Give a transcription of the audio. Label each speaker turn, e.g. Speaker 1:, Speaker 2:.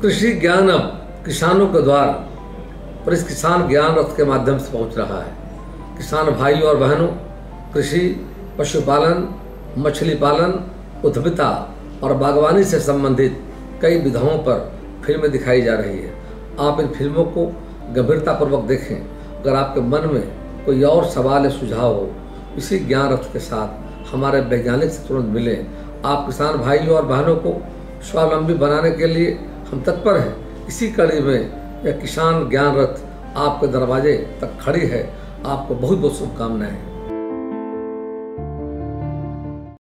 Speaker 1: कृषि ज्ञान अब किसानों के द्वार पर इस किसान ज्ञान रथ के माध्यम से पहुँच रहा है। किसान भाइयों और बहनों, कृषि, पशुपालन, मछली पालन, उद्यमिता और बागवानी से संबंधित कई विधाओं पर फ़िल्में दिखाई जा रही है। आप इन फ़िल्मों को गंभीरतापूर्वक देखें। अगर आपके मन में कोई और सवाल या सुझाव हो, इसी ज्ञान रथ के साथ हमारे वैज्ञानिक से तुरंत मिलें। आप किसान भाइयों और बहनों को स्वावलंबी बनाने के लिए हम तत्पर हैं। इसी कड़ी में यह किसान ज्ञान रथ आपके दरवाजे तक खड़ी है। आपको बहुत बहुत शुभकामनाएँ।